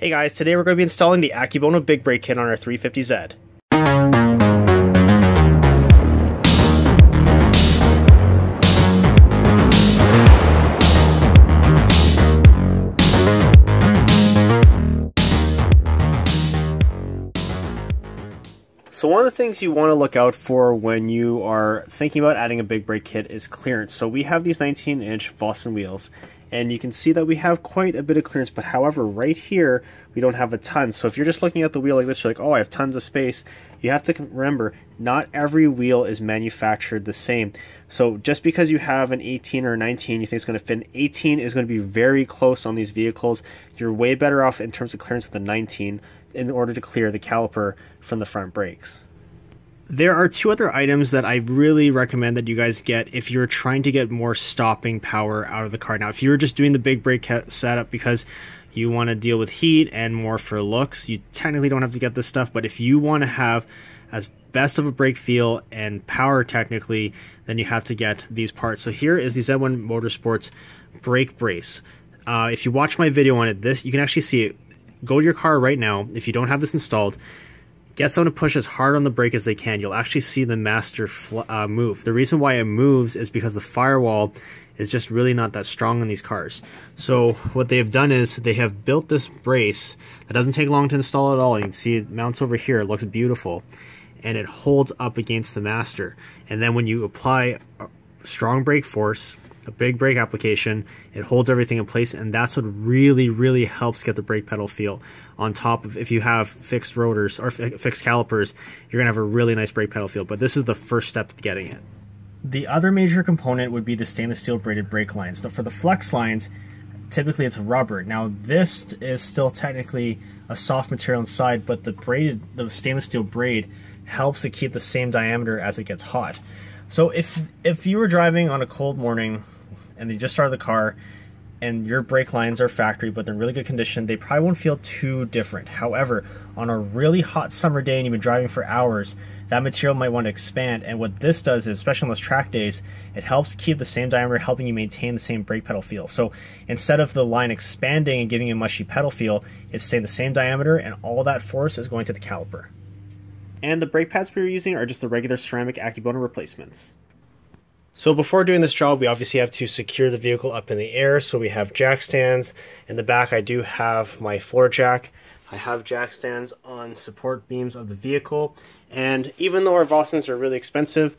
Hey guys, today we're going to be installing the Akebono Big Brake Kit on our 350Z. So one of the things you want to look out for when you are thinking about adding a big brake kit is clearance. So we have these 19 inch Vossen wheels and you can see that we have quite a bit of clearance but however right here we don't have a ton. So if you're just looking at the wheel like this you're like oh I have tons of space you have to remember not every wheel is manufactured the same. So just because you have an 18 or 19 you think it's going to fit an 18 is going to be very close on these vehicles. You're way better off in terms of clearance with the 19 in order to clear the caliper from the front brakes there are two other items that I really recommend that you guys get if you're trying to get more stopping power out of the car. Now, if you're just doing the big brake setup because you want to deal with heat and more for looks, you technically don't have to get this stuff. But if you want to have as best of a brake feel and power technically, then you have to get these parts. So here is the Z1 Motorsports brake brace. Uh, if you watch my video on it, this you can actually see it. Go to your car right now if you don't have this installed Get someone to push as hard on the brake as they can. You'll actually see the master uh, move. The reason why it moves is because the firewall is just really not that strong on these cars. So what they have done is they have built this brace that doesn't take long to install at all. You can see it mounts over here. It looks beautiful. And it holds up against the master. And then when you apply strong brake force, a big brake application. It holds everything in place, and that's what really, really helps get the brake pedal feel. On top of if you have fixed rotors or fixed calipers, you're gonna have a really nice brake pedal feel. But this is the first step to getting it. The other major component would be the stainless steel braided brake lines. Now, for the flex lines, typically it's rubber. Now, this is still technically a soft material inside, but the braided, the stainless steel braid helps to keep the same diameter as it gets hot. So if if you were driving on a cold morning and they just started the car and your brake lines are factory but they're in really good condition, they probably won't feel too different. However, on a really hot summer day and you've been driving for hours, that material might want to expand. And what this does is, especially on those track days, it helps keep the same diameter, helping you maintain the same brake pedal feel. So instead of the line expanding and giving you a mushy pedal feel, it's staying the same diameter and all that force is going to the caliper. And the brake pads we are using are just the regular ceramic Akebono replacements. So before doing this job, we obviously have to secure the vehicle up in the air. So we have jack stands. In the back, I do have my floor jack. I have jack stands on support beams of the vehicle. And even though our Vossens are really expensive,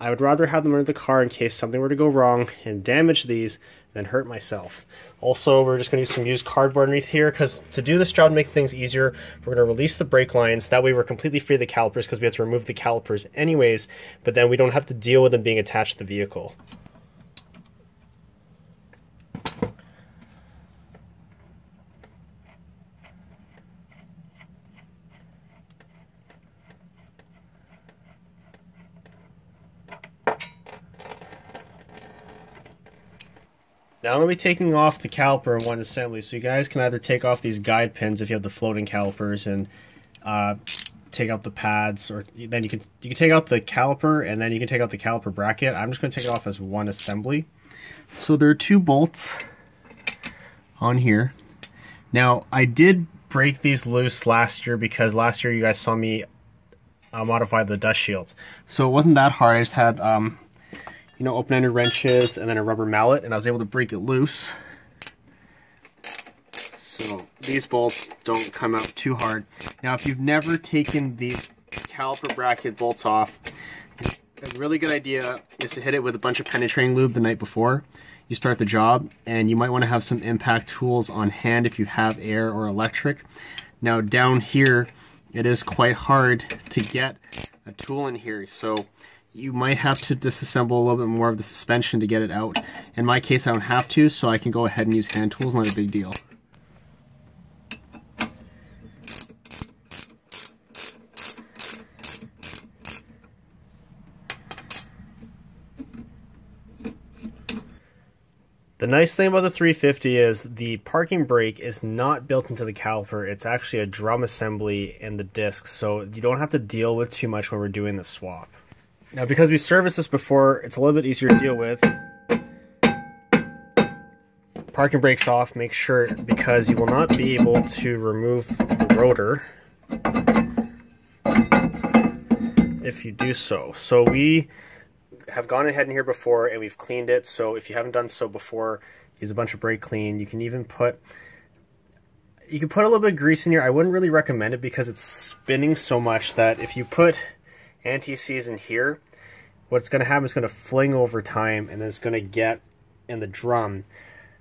I would rather have them under the car in case something were to go wrong and damage these than hurt myself. Also, we're just going to use some used cardboard underneath here because to do this job make things easier, we're going to release the brake lines. That way we're completely free of the calipers because we have to remove the calipers anyways, but then we don't have to deal with them being attached to the vehicle. Now I'm going to be taking off the caliper in one assembly, so you guys can either take off these guide pins if you have the floating calipers and uh, take out the pads, or then you can you can take out the caliper and then you can take out the caliper bracket. I'm just going to take it off as one assembly. So there are two bolts on here. Now I did break these loose last year because last year you guys saw me uh, modify the dust shields. So it wasn't that hard. I just had um, you know, open-ended wrenches and then a rubber mallet, and I was able to break it loose. So these bolts don't come out too hard. Now, if you've never taken these caliper bracket bolts off, a really good idea is to hit it with a bunch of penetrating lube the night before you start the job, and you might want to have some impact tools on hand if you have air or electric. Now, down here, it is quite hard to get a tool in here, so you might have to disassemble a little bit more of the suspension to get it out. In my case, I don't have to, so I can go ahead and use hand tools, not a big deal. The nice thing about the 350 is the parking brake is not built into the caliper. It's actually a drum assembly in the disc, so you don't have to deal with too much when we're doing the swap. Now, because we serviced this before, it's a little bit easier to deal with. parking brakes off, make sure, because you will not be able to remove the rotor if you do so. So we have gone ahead in here before and we've cleaned it. So if you haven't done so before, use a bunch of brake clean. You can even put you can put a little bit of grease in here. I wouldn't really recommend it because it's spinning so much that if you put anti-seize in here, what's going to happen is going to fling over time and then it's going to get in the drum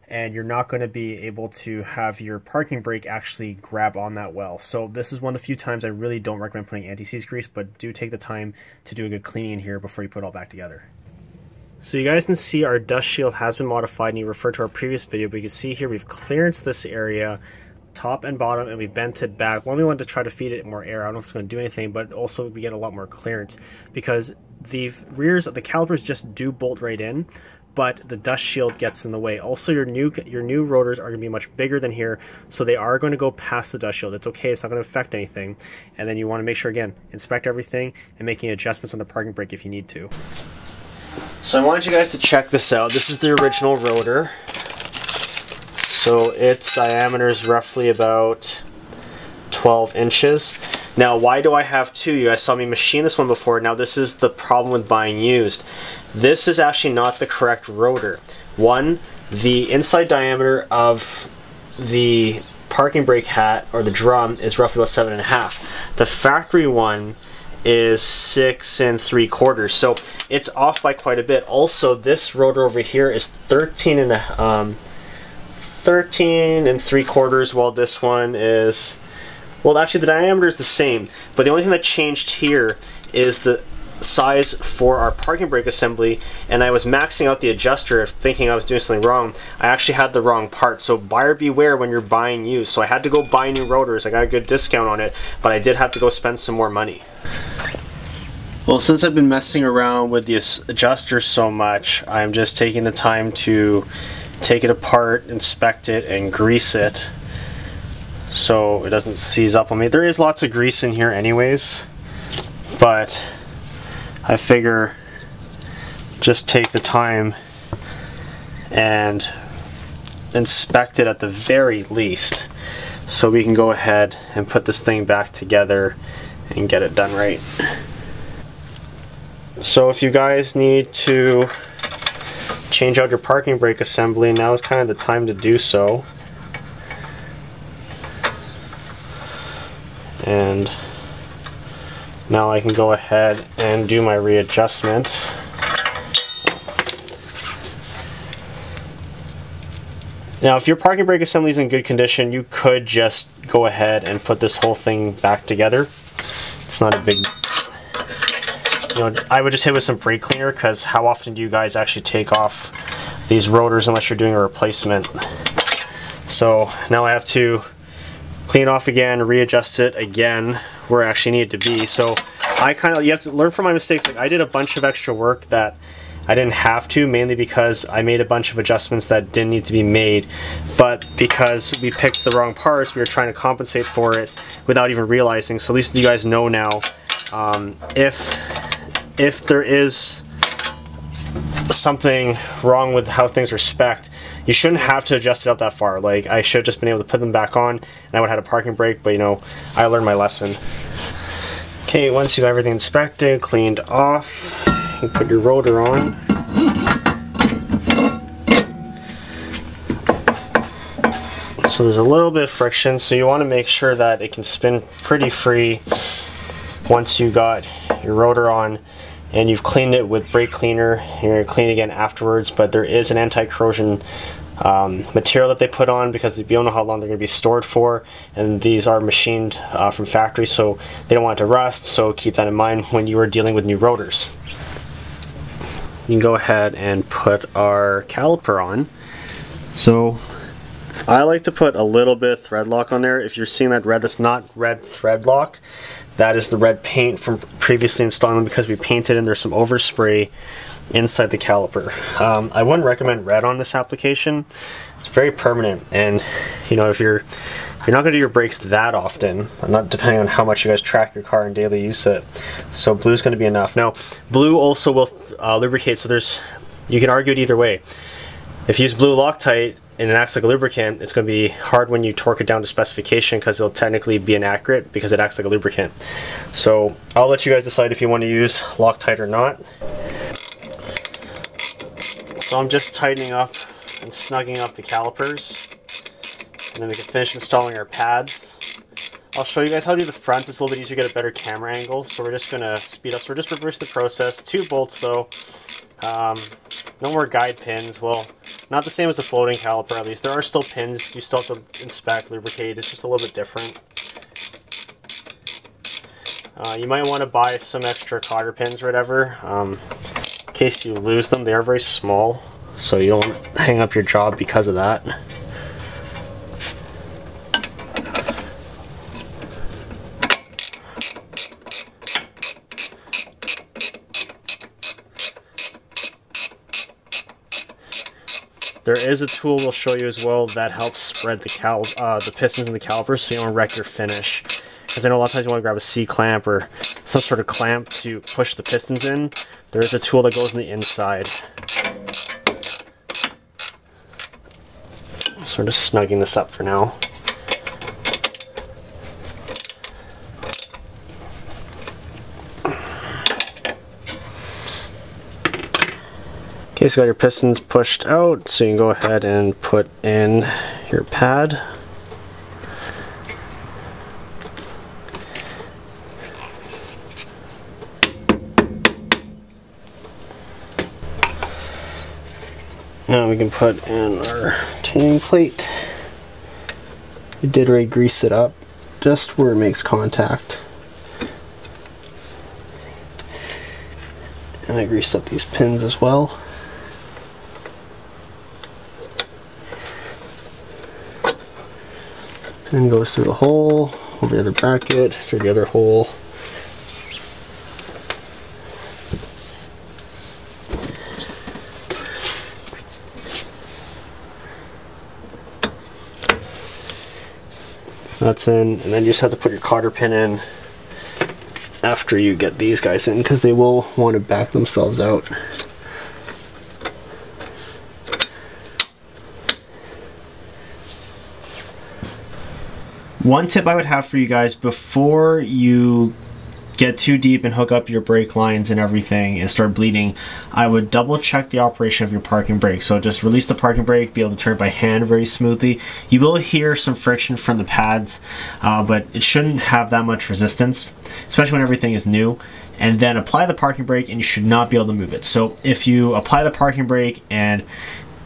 and you're not going to be able to have your parking brake actually grab on that well. So this is one of the few times I really don't recommend putting anti-seize grease, but do take the time to do a good cleaning in here before you put it all back together. So you guys can see our dust shield has been modified and you refer to our previous video, but you can see here we've clearanced this area top and bottom and we bent it back. One, we wanted to try to feed it more air. I don't know if it's going to do anything, but also we get a lot more clearance because the rears of the calipers just do bolt right in, but the dust shield gets in the way. Also, your new your new rotors are going to be much bigger than here, so they are going to go past the dust shield. It's okay; it's not going to affect anything. And then you want to make sure again, inspect everything and making adjustments on the parking brake if you need to. So I wanted you guys to check this out. This is the original rotor. So its diameter is roughly about 12 inches. Now, why do I have two? You guys saw me machine this one before. Now, this is the problem with buying used. This is actually not the correct rotor. One, the inside diameter of the parking brake hat or the drum is roughly about seven and a half. The factory one is six and three quarters, so it's off by quite a bit. Also, this rotor over here is 13 and a, um, 13 and three quarters, while this one is well, actually, the diameter is the same, but the only thing that changed here is the size for our parking brake assembly and I was maxing out the adjuster thinking I was doing something wrong. I actually had the wrong part so buyer beware when you're buying used. So I had to go buy new rotors. I got a good discount on it but I did have to go spend some more money. Well since I've been messing around with the adjuster so much I'm just taking the time to take it apart inspect it and grease it so it doesn't seize up on me. There is lots of grease in here anyways, but I figure just take the time and inspect it at the very least so we can go ahead and put this thing back together and get it done right. So if you guys need to change out your parking brake assembly, now is kind of the time to do so. and now I can go ahead and do my readjustment. Now if your parking brake assembly is in good condition you could just go ahead and put this whole thing back together. It's not a big you know, I would just hit with some brake cleaner because how often do you guys actually take off these rotors unless you're doing a replacement? So now I have to clean off again, readjust it again where I actually need it to be. So I kind of, you have to learn from my mistakes. Like I did a bunch of extra work that I didn't have to, mainly because I made a bunch of adjustments that didn't need to be made. But because we picked the wrong parts, we were trying to compensate for it without even realizing. So at least you guys know now um, if if there is something wrong with how things are spec'd, you shouldn't have to adjust it out that far. Like I should have just been able to put them back on and I would have had a parking brake, but you know, I learned my lesson. Okay, once you got everything inspected, cleaned off, you put your rotor on. So there's a little bit of friction, so you want to make sure that it can spin pretty free once you got your rotor on and you've cleaned it with brake cleaner. You're going to clean again afterwards, but there is an anti-corrosion um, material that they put on because you don't know how long they're going to be stored for and these are machined uh, from factory so they don't want it to rust so keep that in mind when you are dealing with new rotors. You can go ahead and put our caliper on. So I like to put a little bit of thread lock on there. If you're seeing that red, that's not red thread lock. That is the red paint from previously installing because we painted and there's some overspray inside the caliper. Um, I wouldn't recommend red on this application. It's very permanent and you know if you're you're not going to do your brakes that often, not depending on how much you guys track your car and daily use it. So blue is going to be enough. Now, blue also will uh, lubricate, so there's, you can argue it either way. If you use blue Loctite, in an acts like a lubricant, it's going to be hard when you torque it down to specification because it'll technically be inaccurate because it acts like a lubricant. So I'll let you guys decide if you want to use Loctite or not. So I'm just tightening up and snugging up the calipers and then we can finish installing our pads. I'll show you guys how to do the front. It's a little bit easier to get a better camera angle. So we're just going to speed up. So we're just reverse the process. Two bolts though. Um, no more guide pins. Well, not the same as a floating caliper at least. There are still pins. You still have to inspect, lubricate. It's just a little bit different. Uh, you might want to buy some extra cotter pins or whatever. Um, in case you lose them. They are very small. So you don't hang up your job because of that. There is a tool we'll show you as well that helps spread the cal uh, the pistons and the calipers so you don't wreck your finish. Because I know a lot of times you want to grab a C-clamp or some sort of clamp to push the pistons in. There is a tool that goes on the inside. So we're just snugging this up for now. Okay, so got your pistons pushed out, so you can go ahead and put in your pad. Now we can put in our tuning plate. We did already grease it up, just where it makes contact. And I greased up these pins as well. And goes through the hole, over the other bracket, through the other hole. So that's in, and then you just have to put your cotter pin in after you get these guys in because they will want to back themselves out. One tip I would have for you guys before you get too deep and hook up your brake lines and everything and start bleeding, I would double check the operation of your parking brake. So just release the parking brake, be able to turn it by hand very smoothly. You will hear some friction from the pads, uh, but it shouldn't have that much resistance, especially when everything is new. And then apply the parking brake and you should not be able to move it. So if you apply the parking brake and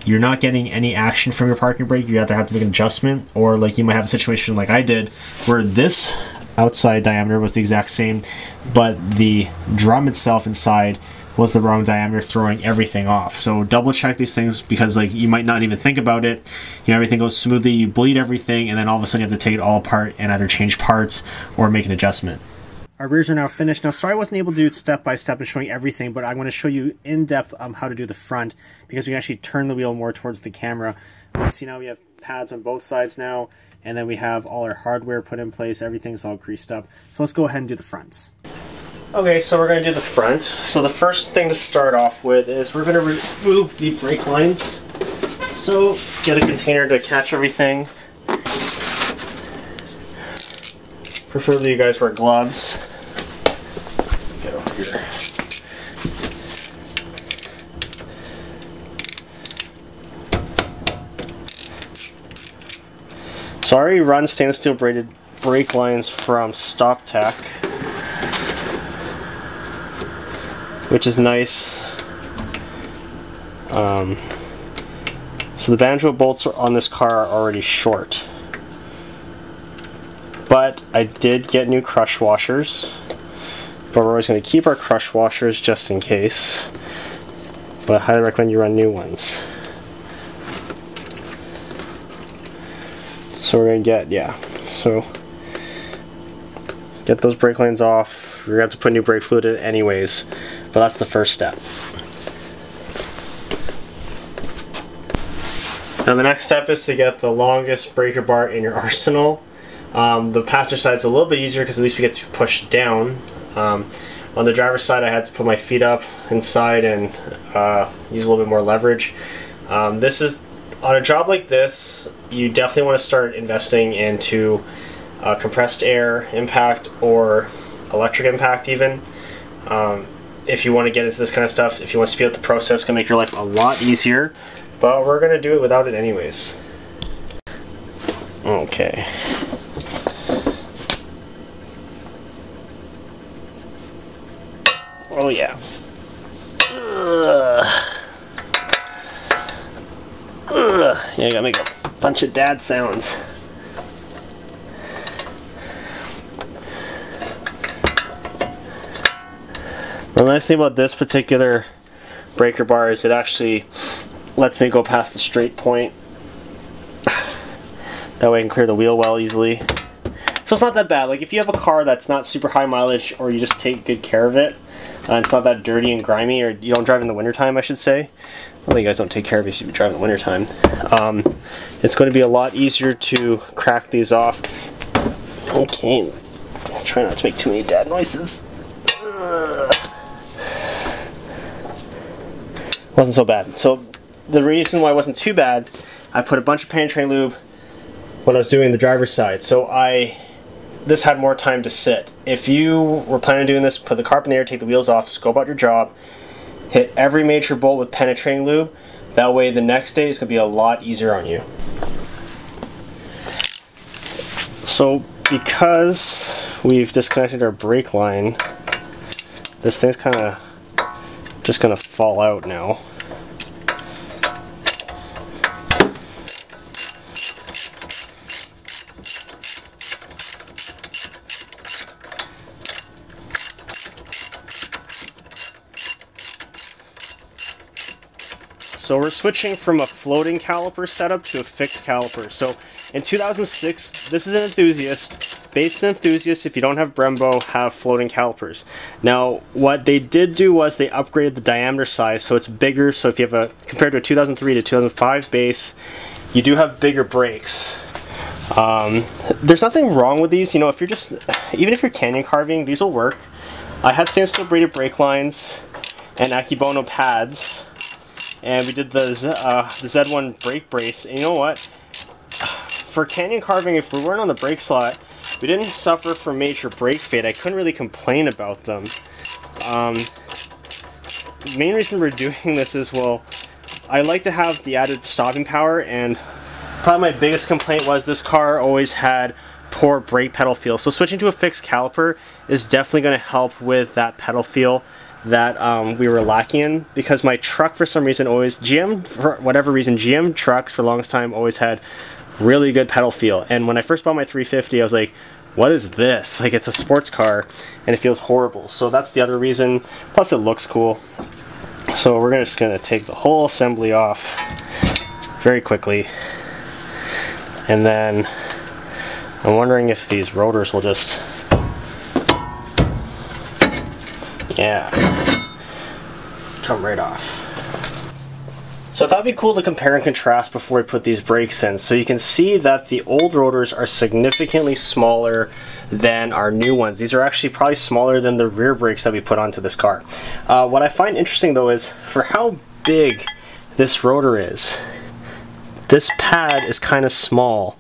you're not getting any action from your parking brake, you either have to make an adjustment or like you might have a situation like I did where this outside diameter was the exact same, but the drum itself inside was the wrong diameter, throwing everything off. So double check these things because like you might not even think about it. You know, everything goes smoothly, you bleed everything, and then all of a sudden you have to take it all apart and either change parts or make an adjustment. Our rears are now finished. Now, sorry I wasn't able to do it step by step and showing everything, but I'm going to show you in depth um, how to do the front because we can actually turn the wheel more towards the camera. You see now we have pads on both sides now, and then we have all our hardware put in place. Everything's all greased up. So let's go ahead and do the fronts. Okay, so we're going to do the front. So the first thing to start off with is we're going to remove the brake lines. So get a container to catch everything. Preferably you guys wear gloves. Get over here. So I already run stainless steel braided brake lines from StopTech, which is nice. Um, so the banjo bolts on this car are already short. But I did get new crush washers. But we're always going to keep our crush washers just in case. But I highly recommend you run new ones. So we're going to get, yeah, so get those brake lines off. We're going to have to put new brake fluid in anyways, but that's the first step. Now the next step is to get the longest breaker bar in your arsenal. Um, the passenger side is a little bit easier because at least we get to push down. Um, on the driver's side, I had to put my feet up inside and uh, use a little bit more leverage. Um, this is on a job like this, you definitely want to start investing into uh, compressed air impact or electric impact even. Um, if you want to get into this kind of stuff, if you want to speed up the process, can make your life a lot easier. But we're going to do it without it anyways. Okay. Oh yeah. Ugh. Ugh. Yeah, I gotta make a bunch of dad sounds. The nice thing about this particular breaker bar is it actually lets me go past the straight point. That way I can clear the wheel well easily. So it's not that bad. Like if you have a car that's not super high mileage or you just take good care of it, uh, it's not that dirty and grimy or you don't drive in the wintertime I should say. Well, you guys don't take care of it if you drive in the wintertime. Um, it's going to be a lot easier to crack these off. Okay, try not to make too many dad noises. Ugh. wasn't so bad. So the reason why it wasn't too bad, I put a bunch of penetrating lube when I was doing the driver's side. So I, this had more time to sit. If you were planning on doing this, put the carb in the air, take the wheels off, scope out your job, hit every major bolt with penetrating lube. That way the next day is going to be a lot easier on you. So because we've disconnected our brake line, this thing's kind of just going to fall out now. So we're switching from a floating caliper setup to a fixed caliper. So in 2006, this is an enthusiast. Base enthusiasts, if you don't have Brembo, have floating calipers. Now, what they did do was they upgraded the diameter size, so it's bigger. So if you have a, compared to a 2003 to 2005 base, you do have bigger brakes. Um, there's nothing wrong with these. You know, if you're just, even if you're canyon carving, these will work. I have standstill braided brake lines and Akebono pads and we did the, Z, uh, the Z1 brake brace. And you know what? For canyon carving, if we weren't on the brake slot, we didn't suffer from major brake fade. I couldn't really complain about them. Um, the main reason we're doing this is, well, I like to have the added stopping power, and probably my biggest complaint was this car always had poor brake pedal feel. So switching to a fixed caliper is definitely going to help with that pedal feel that um, we were lacking in because my truck for some reason always GM for whatever reason GM trucks for the longest time always had really good pedal feel. And when I first bought my 350 I was like what is this? Like it's a sports car and it feels horrible. So that's the other reason. Plus it looks cool. So we're just gonna take the whole assembly off very quickly. And then I'm wondering if these rotors will just Yeah. Come right off. So I thought it'd be cool to compare and contrast before we put these brakes in. So you can see that the old rotors are significantly smaller than our new ones. These are actually probably smaller than the rear brakes that we put onto this car. Uh, what I find interesting though is for how big this rotor is, this pad is kind of small.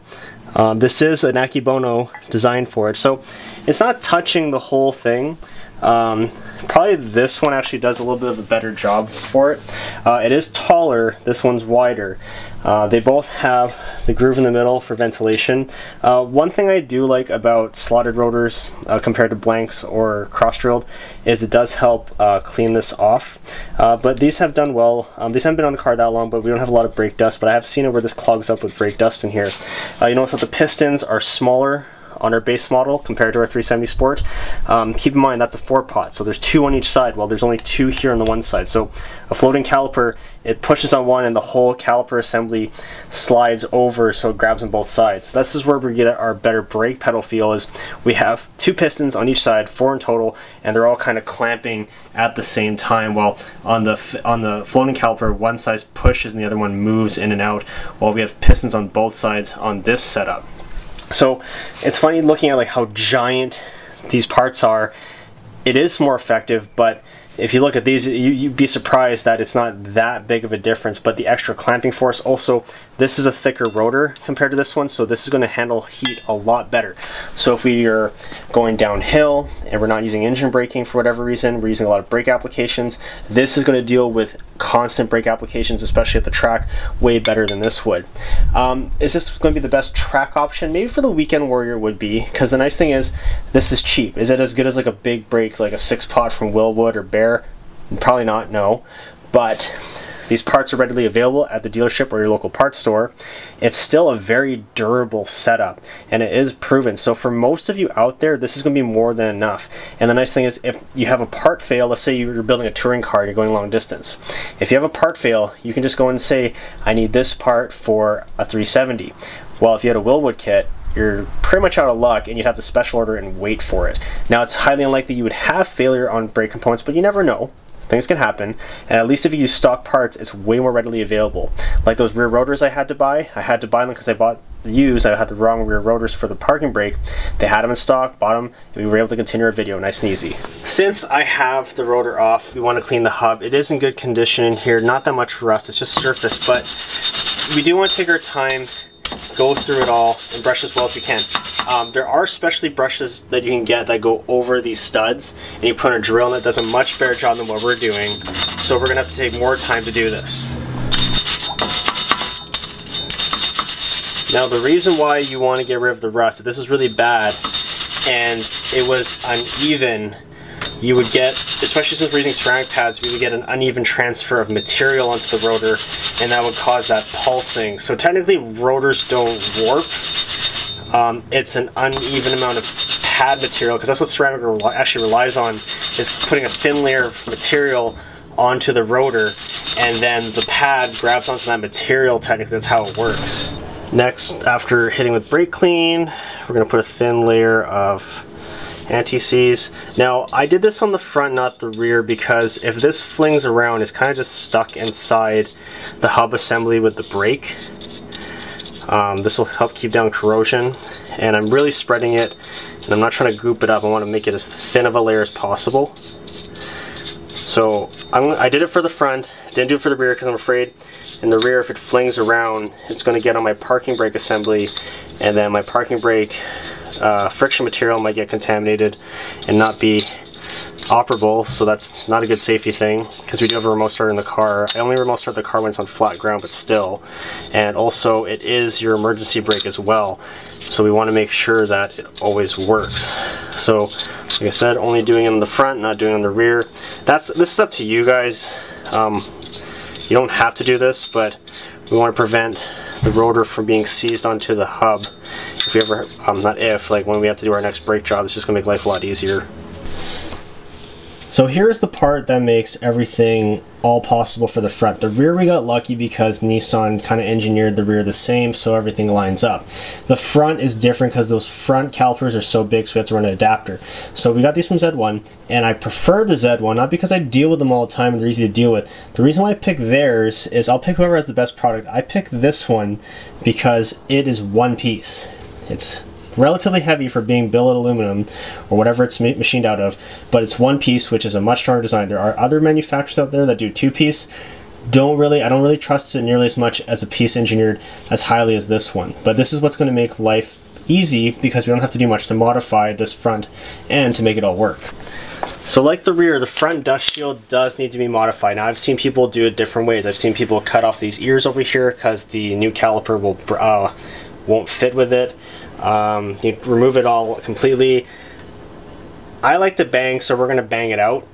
Um, this is an Akebono designed for it. So it's not touching the whole thing. Um, probably this one actually does a little bit of a better job for it. Uh, it is taller, this one's wider. Uh, they both have the groove in the middle for ventilation. Uh, one thing I do like about slotted rotors uh, compared to blanks or cross-drilled is it does help uh, clean this off. Uh, but these have done well. Um, these haven't been on the car that long, but we don't have a lot of brake dust, but I have seen it where this clogs up with brake dust in here. you notice that the pistons are smaller on our base model compared to our 370 Sport. Um, keep in mind that's a four pot, so there's two on each side. Well, there's only two here on the one side. So a floating caliper, it pushes on one and the whole caliper assembly slides over so it grabs on both sides. So this is where we get our better brake pedal feel is we have two pistons on each side, four in total, and they're all kind of clamping at the same time while on the on the floating caliper one side pushes and the other one moves in and out while we have pistons on both sides on this setup. So it's funny looking at like how giant these parts are. It is more effective, but if you look at these, you, would be surprised that it's not that big of a difference, but the extra clamping force also, this is a thicker rotor compared to this one, so this is going to handle heat a lot better. So if we are going downhill and we're not using engine braking for whatever reason, we're using a lot of brake applications, this is going to deal with constant brake applications, especially at the track, way better than this would. Um, is this going to be the best track option? Maybe for the weekend warrior would be, because the nice thing is, this is cheap. Is it as good as like a big brake, like a six pot from Wilwood or Bear? Probably not, no. But these parts are readily available at the dealership or your local parts store. It's still a very durable setup and it is proven. So for most of you out there, this is going to be more than enough. And the nice thing is if you have a part fail, let's say you're building a touring car, you're going long distance. If you have a part fail, you can just go and say, I need this part for a 370. Well, if you had a Wilwood kit, you're pretty much out of luck and you'd have to special order and wait for it. Now it's highly unlikely you would have failure on brake components, but you never know. Things can happen, and at least if you use stock parts, it's way more readily available. Like those rear rotors I had to buy, I had to buy them because I bought used. I had the wrong rear rotors for the parking brake. They had them in stock, bought them, and we were able to continue our video nice and easy. Since I have the rotor off, we want to clean the hub. It is in good condition in here, not that much rust, it's just surface, but we do want to take our time go through it all and brush as well as you can. Um, there are specialty brushes that you can get that go over these studs and you put a drill in it does a much better job than what we're doing. So we're gonna have to take more time to do this. Now the reason why you want to get rid of the rust, if this is really bad and it was uneven you would get, especially since we're using ceramic pads, we would get an uneven transfer of material onto the rotor and that would cause that pulsing. So technically rotors don't warp. Um, it's an uneven amount of pad material because that's what ceramic actually relies on is putting a thin layer of material onto the rotor and then the pad grabs onto that material technically that's how it works. Next, after hitting with brake clean, we're going to put a thin layer of anti-seize. Now, I did this on the front, not the rear, because if this flings around, it's kind of just stuck inside the hub assembly with the brake. Um, this will help keep down corrosion, and I'm really spreading it, and I'm not trying to goop it up. I want to make it as thin of a layer as possible. So I'm, i did it for the front, didn't do it for the rear because I'm afraid in the rear if it flings around, it's going to get on my parking brake assembly, and then my parking brake uh, friction material might get contaminated and not be operable, so that's not a good safety thing because we do have a remote start in the car. I only remote start the car when it's on flat ground, but still. And also, it is your emergency brake as well, so we want to make sure that it always works. So, like I said, only doing it in the front, not doing it in the rear. That's This is up to you guys. Um, you don't have to do this, but we want to prevent the rotor from being seized onto the hub. If we ever, um, not if, like when we have to do our next brake job, it's just going to make life a lot easier. So here's the part that makes everything all possible for the front. The rear we got lucky because Nissan kind of engineered the rear the same so everything lines up. The front is different because those front calipers are so big so we have to run an adapter. So we got these from Z1 and I prefer the Z1 not because I deal with them all the time and they're easy to deal with. The reason why I pick theirs is I'll pick whoever has the best product. I pick this one because it is one piece. It's relatively heavy for being billet aluminum or whatever it's machined out of, but it's one piece, which is a much stronger design. There are other manufacturers out there that do two piece. Don't really, I don't really trust it nearly as much as a piece engineered as highly as this one. But this is what's going to make life easy because we don't have to do much to modify this front and to make it all work. So like the rear, the front dust shield does need to be modified. Now I've seen people do it different ways. I've seen people cut off these ears over here because the new caliper will uh, won't fit with it. Um, you remove it all completely. I like to bang, so we're going to bang it out.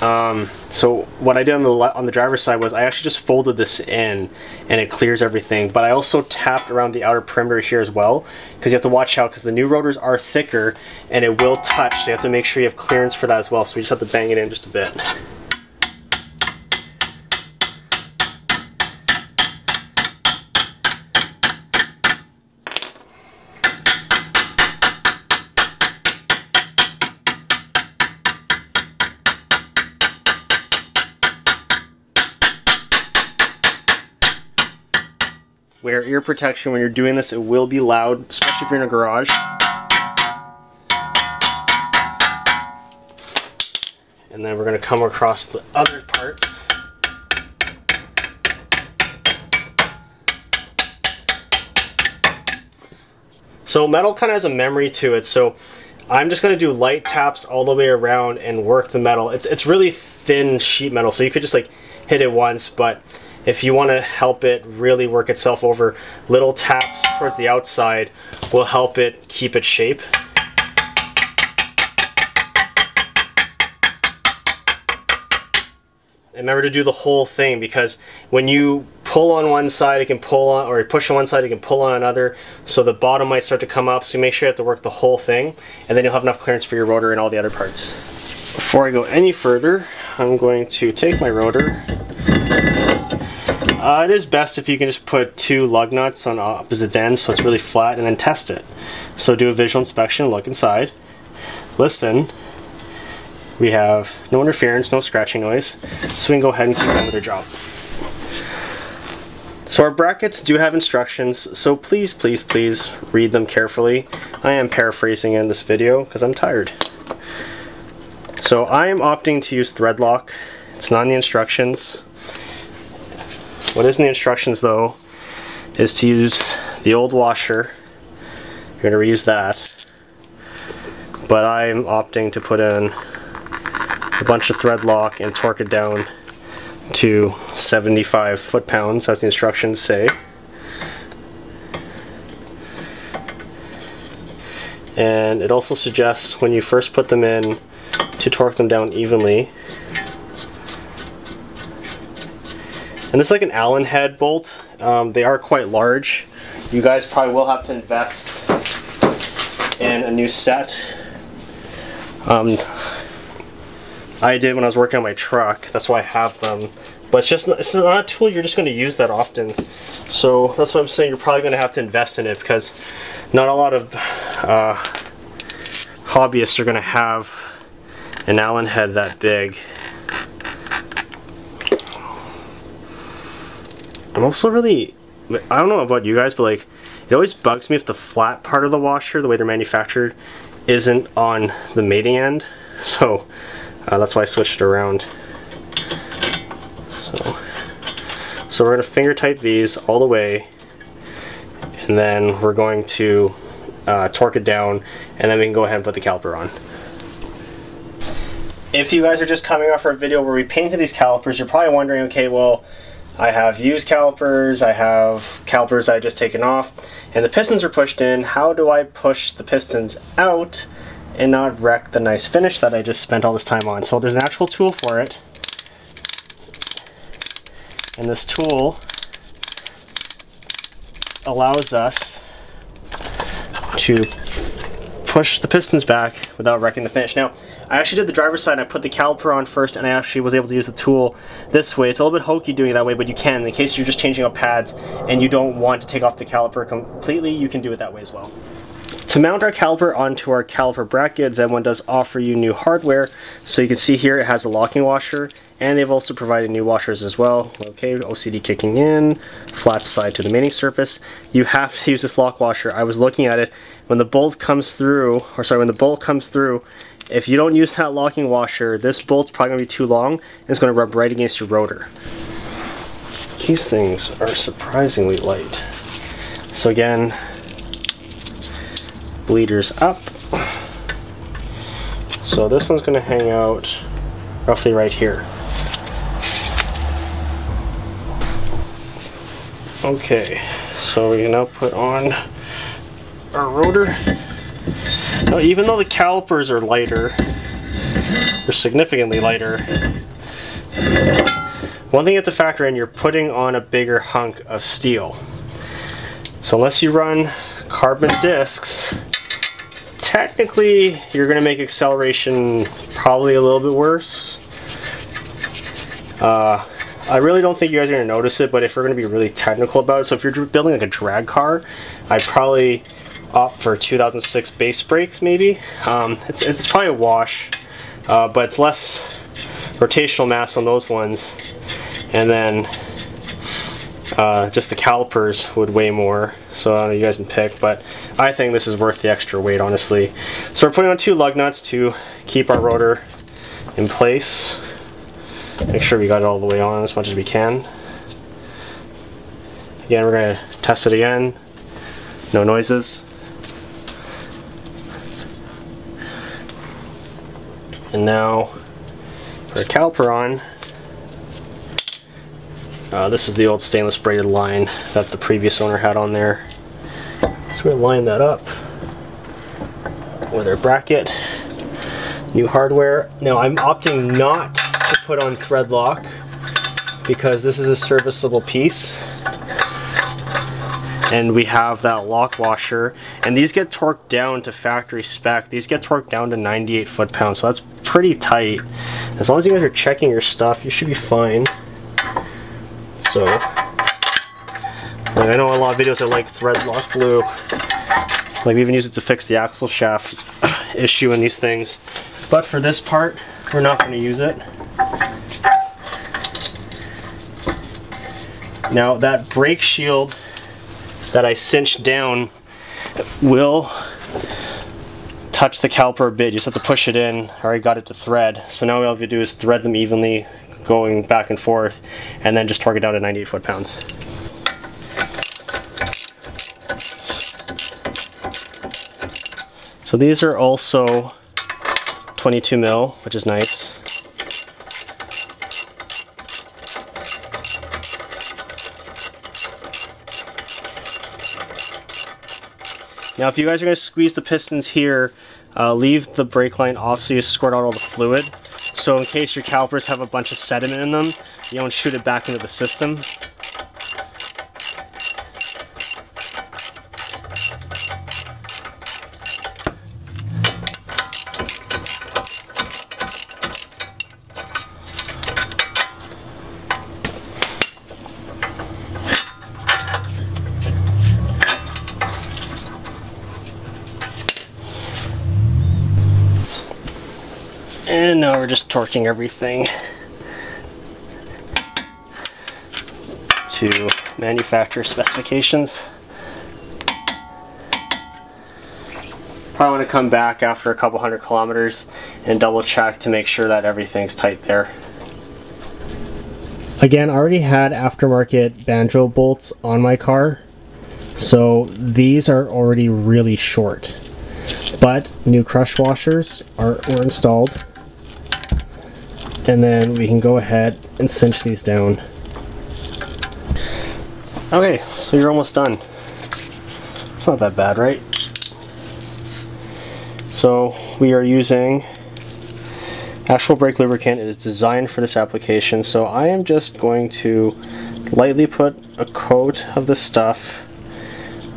Um, so what I did on the on the driver's side was I actually just folded this in and it clears everything but I also tapped around the outer perimeter here as well because you have to watch out because the new rotors are thicker and it will touch so you have to make sure you have clearance for that as well so we just have to bang it in just a bit. Wear ear protection when you're doing this. It will be loud, especially if you're in a garage. And then we're going to come across the other parts. So metal kind of has a memory to it, so I'm just going to do light taps all the way around and work the metal. It's, it's really thin sheet metal, so you could just like hit it once, but if you want to help it really work itself over, little taps towards the outside will help it keep its shape. And remember to do the whole thing because when you pull on one side it can pull on or you push on one side it can pull on another so the bottom might start to come up so make sure you have to work the whole thing and then you'll have enough clearance for your rotor and all the other parts. Before I go any further I'm going to take my rotor uh, it is best if you can just put two lug nuts on opposite ends so it's really flat and then test it. So do a visual inspection, look inside, listen. We have no interference, no scratching noise, so we can go ahead and keep on with their job. So our brackets do have instructions, so please, please, please read them carefully. I am paraphrasing in this video because I'm tired. So I am opting to use thread lock. It's not in the instructions. What is in the instructions though is to use the old washer. You're going to reuse that. But I'm opting to put in a bunch of thread lock and torque it down to 75 foot-pounds as the instructions say. And it also suggests when you first put them in to torque them down evenly And this is like an Allen head bolt. Um, they are quite large. You guys probably will have to invest in a new set. Um, I did when I was working on my truck. That's why I have them. But it's just it's not a tool you're just going to use that often. So that's what I'm saying. You're probably going to have to invest in it because not a lot of uh, hobbyists are going to have an Allen head that big. I'm also really, I don't know about you guys, but like, it always bugs me if the flat part of the washer, the way they're manufactured, isn't on the mating end. So uh, that's why I switched it around. So, so we're to finger tight these all the way, and then we're going to uh, torque it down, and then we can go ahead and put the caliper on. If you guys are just coming off our video where we painted these calipers, you're probably wondering, okay, well, I have used calipers, I have calipers I've just taken off, and the pistons are pushed in. How do I push the pistons out and not wreck the nice finish that I just spent all this time on? So there's an actual tool for it. And this tool allows us to push the pistons back without wrecking the finish. Now, I actually did the driver's side and I put the caliper on first and I actually was able to use the tool this way. It's a little bit hokey doing it that way, but you can. In case you're just changing out pads and you don't want to take off the caliper completely, you can do it that way as well. To mount our caliper onto our caliper bracket, Z1 does offer you new hardware. So you can see here it has a locking washer and they've also provided new washers as well. Okay, OCD kicking in, flat side to the mating surface. You have to use this lock washer. I was looking at it when the bolt comes through, or sorry, when the bolt comes through, if you don't use that locking washer, this bolt's probably to be too long and it's going to rub right against your rotor. These things are surprisingly light. So again, bleeders up. So this one's going to hang out roughly right here. Okay, so we can now put on our rotor. Now even though the calipers are lighter, or significantly lighter, one thing you have to factor in, you're putting on a bigger hunk of steel. So unless you run carbon discs, technically you're going to make acceleration probably a little bit worse. Uh, I really don't think you guys are going to notice it, but if we're going to be really technical about it, so if you're building like a drag car, I'd probably opt for 2006 base brakes maybe. Um, it's, it's probably a wash, uh, but it's less rotational mass on those ones. And then uh, just the calipers would weigh more. So I don't know, you guys can pick, but I think this is worth the extra weight, honestly. So we're putting on two lug nuts to keep our rotor in place. Make sure we got it all the way on as much as we can. Again, we're to test it again. No noises. And now for a caliper on, uh, this is the old stainless braided line that the previous owner had on there. So we're to line that up with our bracket. New hardware. Now I'm opting not to put on thread lock because this is a serviceable piece and we have that lock washer. And these get torqued down to factory spec. These get torqued down to 98 foot-pounds so that's pretty tight. As long as you guys are checking your stuff you should be fine. So like I know a lot of videos that like thread lock glue like we even use it to fix the axle shaft issue in these things. But for this part we're not going to use it. Now that brake shield that I cinched down will touch the caliper a bit. You just have to push it in. I already got it to thread. So now all we have to do is thread them evenly going back and forth and then just torque it down to 98 foot-pounds. So these are also 22 mil, which is nice. Now if you guys are going to squeeze the pistons here, uh, leave the brake line off so you squirt out all the fluid. So in case your calipers have a bunch of sediment in them, you don't shoot it back into the system. And now we're just torquing everything to manufacturer specifications. Probably want to come back after a couple hundred kilometers and double check to make sure that everything's tight there. Again, I already had aftermarket banjo bolts on my car, so these are already really short. But new crush washers are were installed and then we can go ahead and cinch these down. Okay, so you're almost done. It's not that bad, right? So we are using actual brake lubricant. It is designed for this application. So I am just going to lightly put a coat of the stuff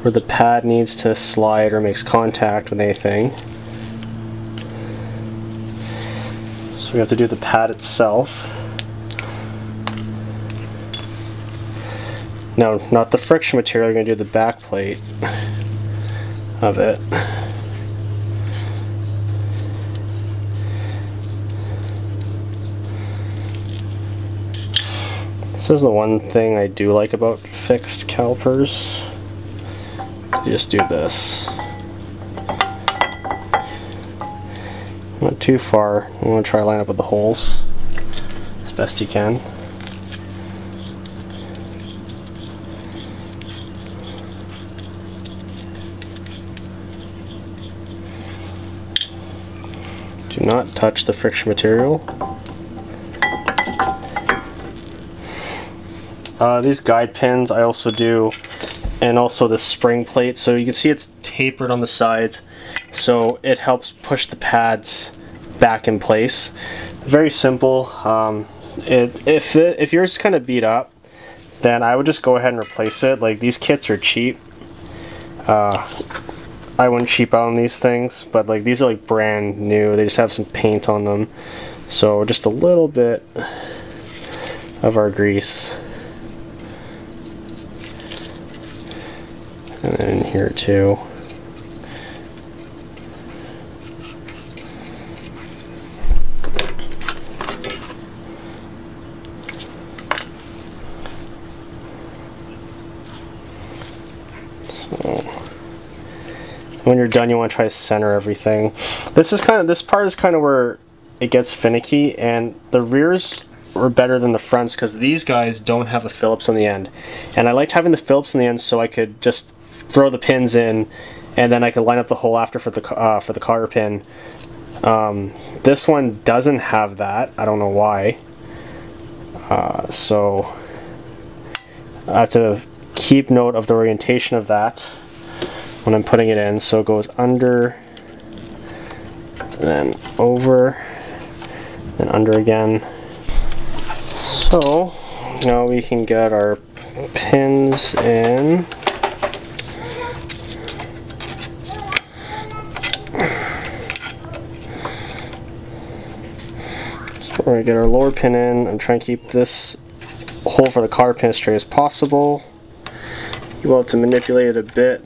where the pad needs to slide or makes contact with anything. We have to do the pad itself. No, not the friction material, you're going to do the back plate of it. This is the one thing I do like about fixed calipers. You just do this. Too far. You want to try line up with the holes as best you can. Do not touch the friction material. Uh, these guide pins I also do and also the spring plate so you can see it's tapered on the sides so it helps push the pads back in place. Very simple. Um, it, if, it, if yours is kind of beat up, then I would just go ahead and replace it. Like these kits are cheap. Uh, I wouldn't cheap out on these things, but like these are like brand new. They just have some paint on them. So just a little bit of our grease. And then in here too. When you're done you want to try to center everything this is kind of this part is kind of where it gets finicky, and the rears were better than the fronts because these guys don't have a Phillips on the end. And I liked having the Phillips on the end so I could just throw the pins in, and then I could line up the hole after for the uh, for the cotter pin. Um, this one doesn't have that. I don't know why. Uh, so I have to keep note of the orientation of that when I'm putting it in. So it goes under, then over, then under again. So now we can get our pins in. We're to get our lower pin in. I'm trying to keep this hole for the car pin as straight as possible. You want to manipulate it a bit.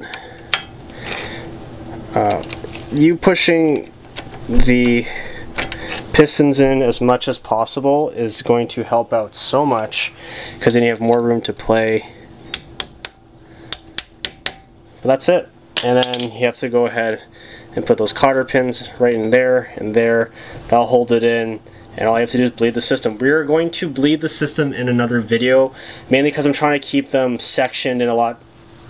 Uh, you pushing the pistons in as much as possible is going to help out so much because then you have more room to play. But that's it. And then you have to go ahead and put those cotter pins right in there and there. That'll hold it in and all you have to do is bleed the system. We're going to bleed the system in another video, mainly because I'm trying to keep them sectioned in a lot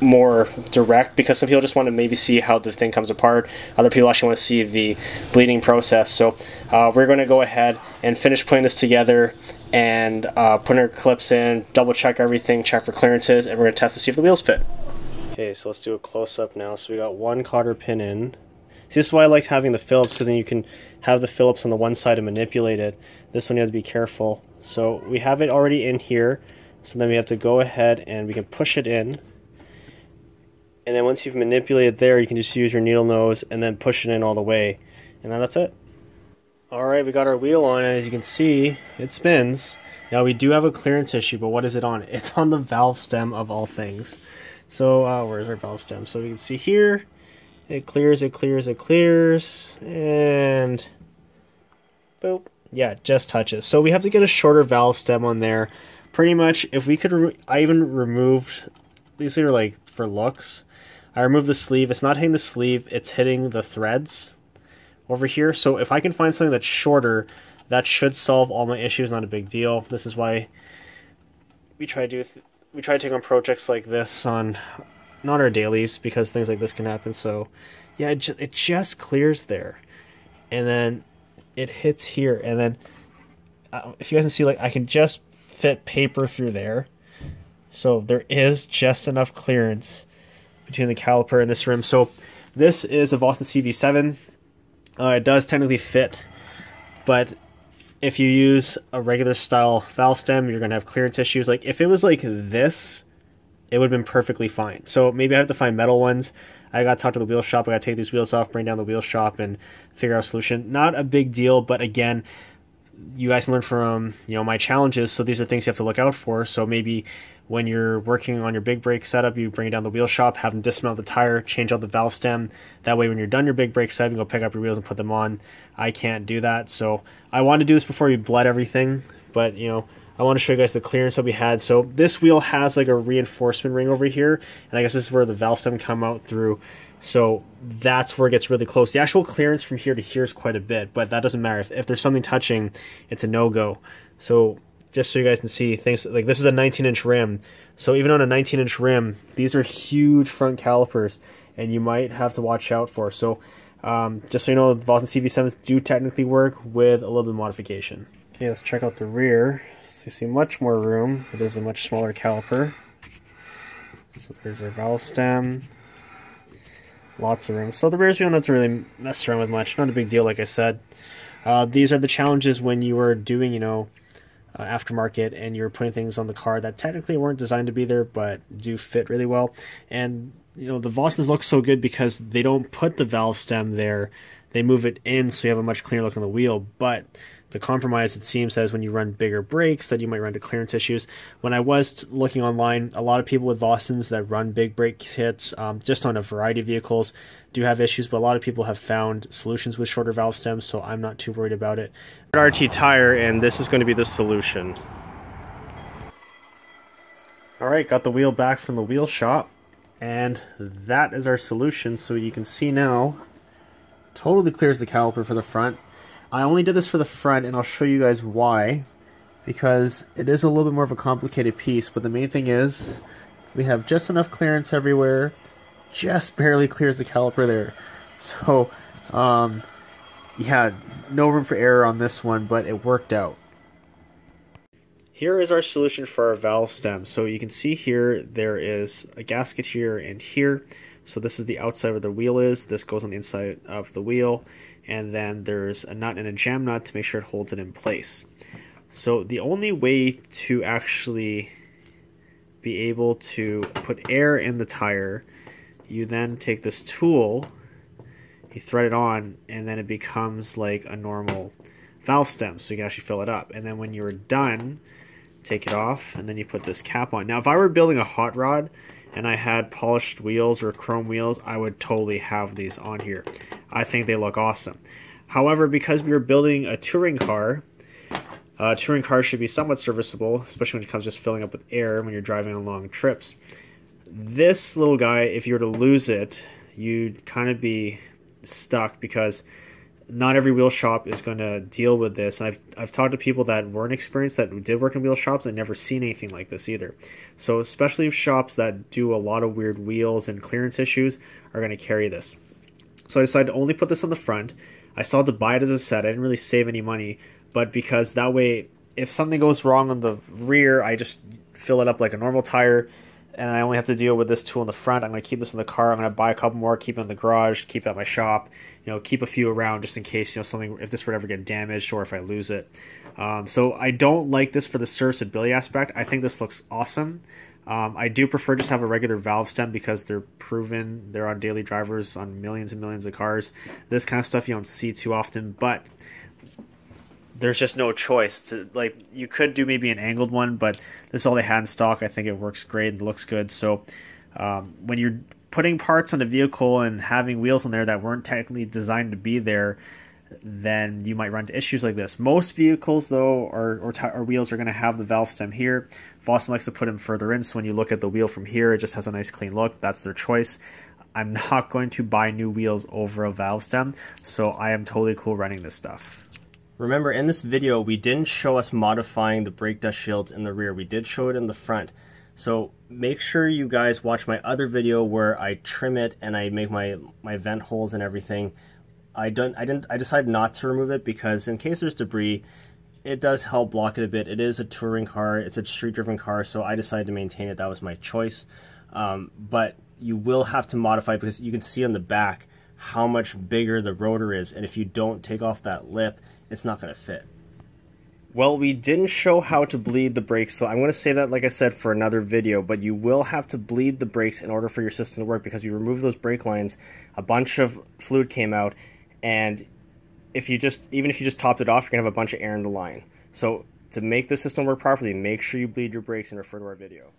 more direct because some people just want to maybe see how the thing comes apart. Other people actually want to see the bleeding process. So uh, we're going to go ahead and finish putting this together and uh, putting our clips in, double check everything, check for clearances, and we're going to test to see if the wheels fit. Okay, so let's do a close-up now. So we got one cotter pin in. See, this is why I liked having the Phillips, because then you can have the Phillips on the one side and manipulate it. This one you have to be careful. So we have it already in here, so then we have to go ahead and we can push it in. And then once you've manipulated there, you can just use your needle nose and then push it in all the way. And then that's it. Alright, we got our wheel on, and as you can see, it spins. Now we do have a clearance issue, but what is it on? It's on the valve stem of all things. So, uh, where's our valve stem? So we can see here, it clears, it clears, it clears, and boop. Yeah, just touches. So we have to get a shorter valve stem on there. Pretty much, if we could, I even removed, these are like for looks. I remove the sleeve. It's not hitting the sleeve, it's hitting the threads over here. So if I can find something that's shorter, that should solve all my issues. Not a big deal. This is why we try to do, we try to take on projects like this on not our dailies because things like this can happen. So, yeah, it, ju it just clears there, and then it hits here, and then uh, if you guys can see, like I can just fit paper through there, so there is just enough clearance between the caliper and this rim. So this is a Vossen CV7. Uh, it does technically fit, but if you use a regular style valve stem, you're gonna have clearance issues. Like if it was like this it would have been perfectly fine. So maybe I have to find metal ones. I got to talk to the wheel shop. I got to take these wheels off, bring down the wheel shop, and figure out a solution. Not a big deal, but again, you guys learn from you know my challenges. So these are things you have to look out for. So maybe when you're working on your big brake setup, you bring it down the wheel shop, have them dismount the tire, change out the valve stem. That way, when you're done your big brake setup, you go pick up your wheels and put them on. I can't do that, so I want to do this before we bled everything. But you know, I want to show you guys the clearance that we had. So this wheel has like a reinforcement ring over here, and I guess this is where the valve stem come out through. So that's where it gets really close. The actual clearance from here to here is quite a bit, but that doesn't matter. If, if there's something touching, it's a no-go. So just so you guys can see things like this is a 19 inch rim. So even on a 19 inch rim, these are huge front calipers and you might have to watch out for. So um, just so you know, the Vossen CV7s do technically work with a little bit of modification. Okay, let's check out the rear. So you see much more room. It is a much smaller caliper. So there's our valve stem. Lots of room. So the rears we don't have to really mess around with much. Not a big deal, like I said. Uh, these are the challenges when you are doing, you know, uh, aftermarket and you're putting things on the car that technically weren't designed to be there but do fit really well. And, you know, the Vossens look so good because they don't put the valve stem there. They move it in so you have a much cleaner look on the wheel. But the compromise, it seems, says when you run bigger brakes that you might run into clearance issues. When I was looking online, a lot of people with Vossens that run big brake kits, um, just on a variety of vehicles, do have issues, but a lot of people have found solutions with shorter valve stems, so I'm not too worried about it. RT tire, and this is going to be the solution. Alright, got the wheel back from the wheel shop, and that is our solution, so you can see now, totally clears the caliper for the front. I only did this for the front, and I'll show you guys why. Because it is a little bit more of a complicated piece, but the main thing is we have just enough clearance everywhere, just barely clears the caliper there. So, um, yeah, no room for error on this one, but it worked out. Here is our solution for our valve stem. So you can see here there is a gasket here and here. So this is the outside where the wheel is. This goes on the inside of the wheel. And then there's a nut and a jam nut to make sure it holds it in place. So the only way to actually be able to put air in the tire, you then take this tool, you thread it on, and then it becomes like a normal valve stem. So you can actually fill it up. And then when you're done, take it off, and then you put this cap on. Now, if I were building a hot rod and I had polished wheels or chrome wheels, I would totally have these on here. I think they look awesome. However, because we were building a touring car, touring cars should be somewhat serviceable, especially when it comes just filling up with air when you're driving on long trips. This little guy, if you were to lose it, you'd kind of be stuck because not every wheel shop is going to deal with this. And I've I've talked to people that weren't experienced that did work in wheel shops and never seen anything like this either. So especially shops that do a lot of weird wheels and clearance issues are going to carry this. So I decided to only put this on the front. I still had to buy it as a set. I didn't really save any money, but because that way, if something goes wrong on the rear, I just fill it up like a normal tire and I only have to deal with this tool in the front. I'm going to keep this in the car. I'm going to buy a couple more, keep it in the garage, keep it at my shop. You know, keep a few around just in case you know something if this would ever get damaged or if I lose it. Um, so I don't like this for the serviceability aspect. I think this looks awesome. Um, I do prefer just have a regular valve stem because they're proven. They're on daily drivers on millions and millions of cars. This kind of stuff you don't see too often, but there's just no choice to like you could do maybe an angled one but this is all they had in stock i think it works great and looks good so um, when you're putting parts on a vehicle and having wheels on there that weren't technically designed to be there then you might run into issues like this most vehicles though or, or, or wheels are going to have the valve stem here Vossen likes to put them further in so when you look at the wheel from here it just has a nice clean look that's their choice i'm not going to buy new wheels over a valve stem so i am totally cool running this stuff Remember, in this video, we didn't show us modifying the brake dust shields in the rear. We did show it in the front. So make sure you guys watch my other video where I trim it and I make my, my vent holes and everything. I don't I didn't I decided not to remove it because in case there's debris, it does help block it a bit. It is a touring car, it's a street driven car, so I decided to maintain it. That was my choice. Um, but you will have to modify because you can see on the back how much bigger the rotor is, and if you don't take off that lip, it's not going to fit. Well, we didn't show how to bleed the brakes, so I'm going to save that, like I said, for another video, but you will have to bleed the brakes in order for your system to work because you remove those brake lines, a bunch of fluid came out, and if you just, even if you just topped it off, you're going to have a bunch of air in the line. So to make the system work properly, make sure you bleed your brakes and refer to our video.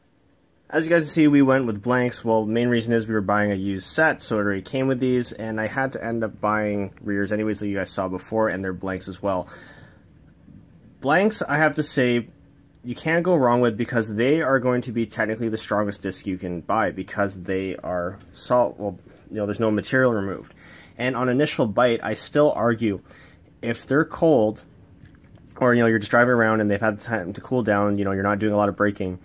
As you guys see, we went with blanks. Well, main reason is we were buying a used set, so it already came with these, and I had to end up buying rears anyways, like you guys saw before, and they're blanks as well. Blanks, I have to say, you can't go wrong with because they are going to be technically the strongest disc you can buy because they are salt. Well, you know, there's no material removed. And on initial bite, I still argue if they're cold, or you know, you're just driving around and they've had time to cool down, you know, you're not doing a lot of braking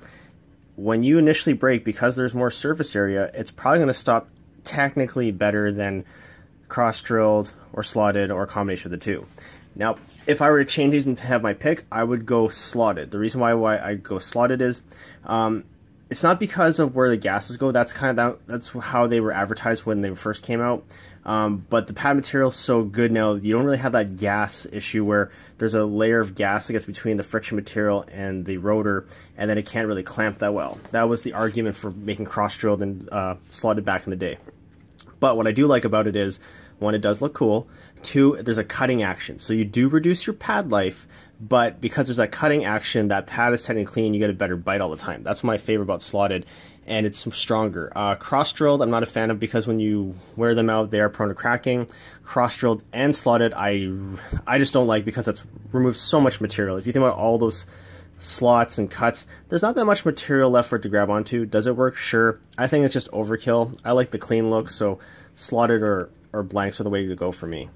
when you initially brake, because there's more surface area, it's probably going to stop technically better than cross drilled or slotted or a combination of the two. Now, if I were to change these and have my pick, I would go slotted. The reason why, why I go slotted is um, it's not because of where the gases go. That's kind of that, that's how they were advertised when they first came out. Um, but the pad material is so good now, you don't really have that gas issue where there's a layer of gas that gets between the friction material and the rotor, and then it can't really clamp that well. That was the argument for making cross-drilled and uh, slotted back in the day. But what I do like about it is, one, it does look cool. Two, there's a cutting action. So you do reduce your pad life, but because there's that cutting action, that pad is technically clean, you get a better bite all the time. That's my favorite about slotted and it's stronger. Uh, cross drilled, I'm not a fan of because when you wear them out, they are prone to cracking. Cross drilled and slotted, I I just don't like because it's removes so much material. If you think about all those slots and cuts, there's not that much material left for it to grab onto. Does it work? Sure. I think it's just overkill. I like the clean look, so slotted or, or blanks are the way to go for me.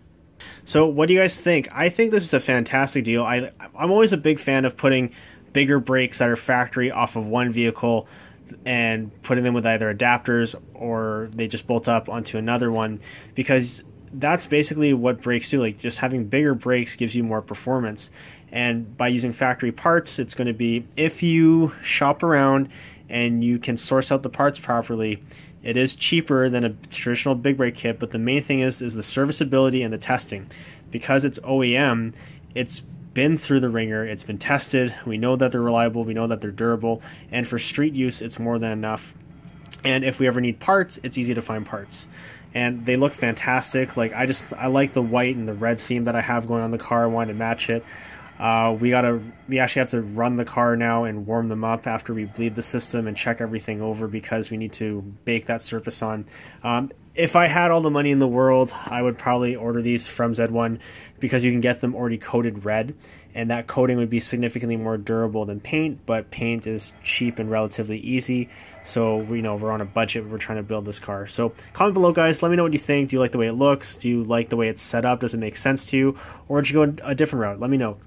So, what do you guys think? I think this is a fantastic deal. I I'm always a big fan of putting bigger brakes that are factory off of one vehicle and putting them with either adapters or they just bolt up onto another one because that's basically what brakes do. Like just having bigger brakes gives you more performance. And by using factory parts, it's going to be if you shop around and you can source out the parts properly, it is cheaper than a traditional big brake kit. But the main thing is is the serviceability and the testing. Because it's OEM, it's been through the wringer, it's been tested. We know that they're reliable, we know that they're durable, and for street use, it's more than enough. And if we ever need parts, it's easy to find parts and they look fantastic. Like I just I like the white and the red theme that I have going on the car. I wanted to match it. Uh, we gotta we actually have to run the car now and warm them up after we bleed the system and check everything over because we need to bake that surface on. Um, if I had all the money in the world, I would probably order these from Z1 because you can get them already coated red, and that coating would be significantly more durable than paint. But paint is cheap and relatively easy, so you know we're on a budget. We're trying to build this car. So comment below, guys. Let me know what you think. Do you like the way it looks? Do you like the way it's set up? Does it make sense to you, or would you go a different route? Let me know.